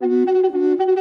Thank you.